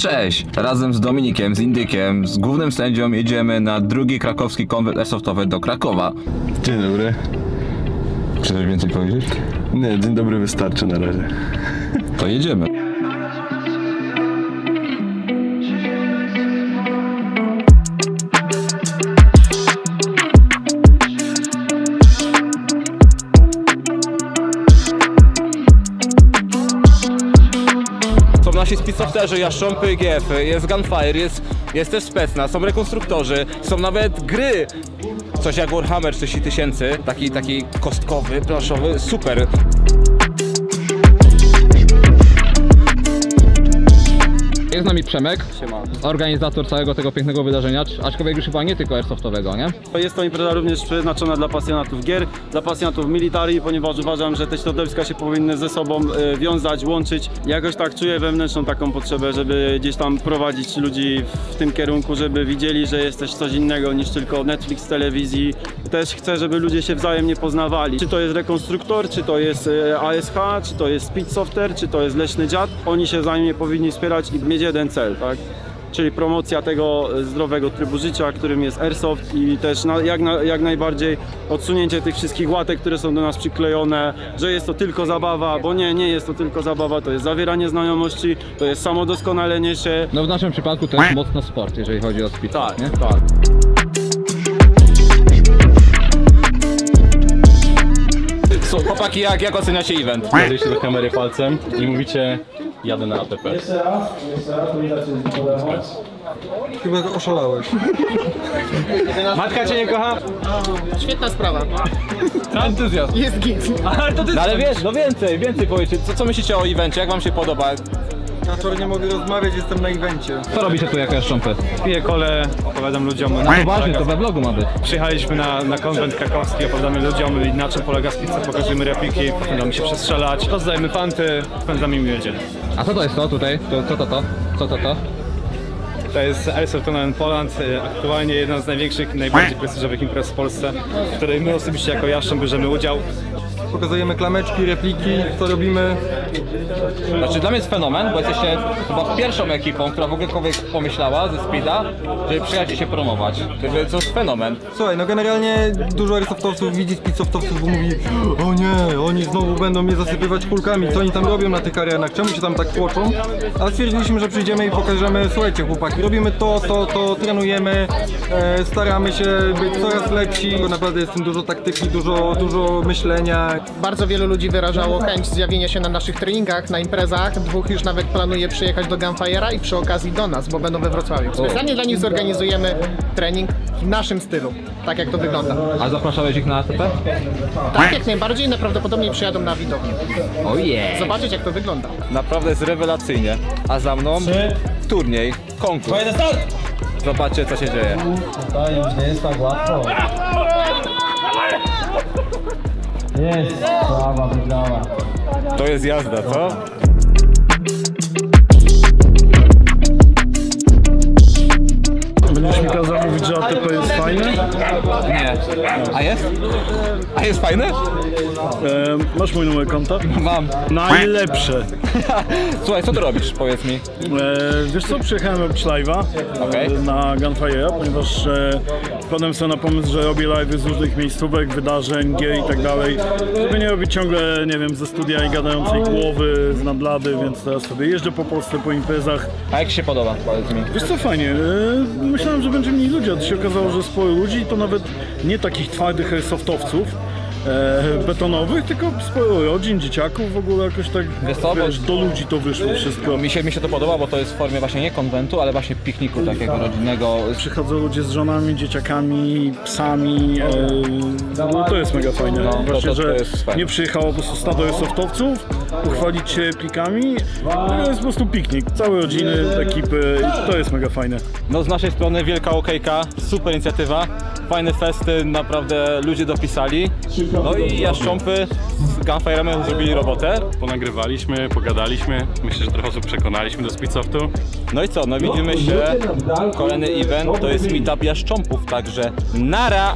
Cześć! Razem z Dominikiem, z Indykiem, z głównym sędzią jedziemy na drugi krakowski konwent airsoftowy do Krakowa. Dzień dobry. Czy coś więcej powiedzieć? Nie, dzień dobry wystarczy na razie. To jedziemy. Są nasi speedsofterzy, jaszcząpy GF, jest Gunfire, jest, jest też Specna, są rekonstruktorzy, są nawet gry. Coś jak Warhammer 40 tysięcy, taki, taki kostkowy, planszowy, super. Jest z nami Przemek, organizator całego tego pięknego wydarzenia, aczkolwiek już chyba nie tylko airsoftowego, nie? Jest to impreza również przeznaczona dla pasjonatów gier, dla pasjonatów military, ponieważ uważam, że te środowiska się powinny ze sobą e, wiązać, łączyć. Jakoś tak czuję wewnętrzną taką potrzebę, żeby gdzieś tam prowadzić ludzi w tym kierunku, żeby widzieli, że jest też coś innego niż tylko Netflix, telewizji. Też chcę, żeby ludzie się wzajemnie poznawali. Czy to jest rekonstruktor, czy to jest e, ASH, czy to jest Speed Software, czy to jest Leśny Dziad. Oni się wzajemnie powinni wspierać i mieć jeden cel, tak? czyli promocja tego zdrowego trybu życia, którym jest Airsoft i też na, jak, na, jak najbardziej odsunięcie tych wszystkich łatek, które są do nas przyklejone, że jest to tylko zabawa, bo nie, nie jest to tylko zabawa, to jest zawieranie znajomości, to jest samodoskonalenie się. No w naszym przypadku to jest mocno sport, jeżeli chodzi o speed, Tak, nie? tak. So, chłopaki, jak, jak oceniacie event? Kładziecie do kamery palcem i mówicie jadę na ATP. Matka cię nie kocha? Świetna sprawa. Entuzjazm. Jest git. No ale wiesz, no więcej, więcej powiedzcie. Co, co myślicie o evencie? Jak wam się podoba? Ja wczoraj nie mogę rozmawiać, jestem na evencie. Co robicie tu jako airszcząpy? Piję kole, opowiadam ludziom. No poważnie, to we vlogu ma być. Przyjechaliśmy na, na konwent krakowski, opowiadamy ludziom na czym polega pizza, pokazujemy repliki, potem się przestrzelać, rozdajemy fanty, spędzamy miłe dzień. A co to jest to tutaj? To, co to to? Co to to? To jest Airsoft Tournament Poland, e, aktualnie jedna z największych, najbardziej prestiżowych imprez w Polsce, w której my osobiście jako Jaszczą bierzemy udział. Pokazujemy klameczki, repliki, co robimy. Znaczy dla mnie jest fenomen, bo jesteście chyba pierwszą ekipą, która w ogóle kogoś pomyślała ze Speeda, żeby przyjechać i się promować. To jest- To jest fenomen. Słuchaj, no generalnie dużo airsoftowców widzi speedsoftowców, bo mówi O nie, oni znowu będą mnie zasypywać kulkami, co oni tam robią na tych arenach, czemu się tam tak tłoczą? Ale stwierdziliśmy, że przyjdziemy i pokażemy, słuchajcie chłopaki, robimy to, to, to, trenujemy, e, staramy się być coraz lepsi, bo naprawdę jest w tym dużo taktyki, dużo, dużo myślenia. Bardzo wielu ludzi wyrażało chęć zjawienia się na naszych treningach, na imprezach. Dwóch już nawet planuje przyjechać do Gunfire'a i przy okazji do nas, bo będą we Wrocławiu. Specjalnie dla nich zorganizujemy trening w naszym stylu, tak jak to wygląda. A zapraszałeś ich na ATP? Tak jak najbardziej, najprawdopodobniej przyjadą na widownię. Ojej! Zobaczyć jak to wygląda. Naprawdę jest rewelacyjnie. A za mną turniej, konkurs. Zobaczcie co się dzieje. To już nie jest tak łatwo. Jest, sława wygrała. To jest jazda, co? Będziesz mi kazał mówić, że ATP jest fajne? Nie. A jest? A jest fajny? E, masz mój numer konta? Mam. Najlepsze. Słuchaj, co ty robisz? Powiedz mi. E, wiesz co, przyjechałem robić live'a e, na Gunfire'a, ponieważ e, wpadłem sobie na pomysł, że robię live'y z różnych miejscówek, wydarzeń, gier i tak dalej, żeby nie robić ciągle, nie wiem, ze studia i gadającej głowy, z nadlady, więc teraz sobie jeżdżę po Polsce, po imprezach. A jak się podoba? Powiedz mi. Wiesz co, fajnie, e, myślałem, że będzie mniej ludzi, a to się okazało, że sporo ludzi to nawet nie takich twardych airsoftowców, e, betonowych, tylko sporo rodzin, dzieciaków w ogóle jakoś tak, Wiesz co, wiesz, do ludzi to wyszło wszystko. Mi się, mi się to podoba, bo to jest w formie właśnie nie konwentu, ale właśnie pikniku takiego rodzinnego. Przychodzą ludzie z żonami, dzieciakami, psami. E, no to jest mega fajne. No, to- Właśnie, to- to że jest fajne. nie przyjechało po prostu stado softowców, uchwalić się plikami. No, jest po prostu piknik. Całe rodziny, ekipy. To jest mega fajne. No z naszej strony wielka okejka, super inicjatywa, fajny festy, naprawdę ludzie dopisali. No i jaszcząpy z Gunfire'em zrobili robotę. Ponagrywaliśmy, pogadaliśmy, myślę, że trochę osób przekonaliśmy do Speedsoftu. No i co, no widzimy się, kolejny event to jest meetup jaszcząpów, także nara!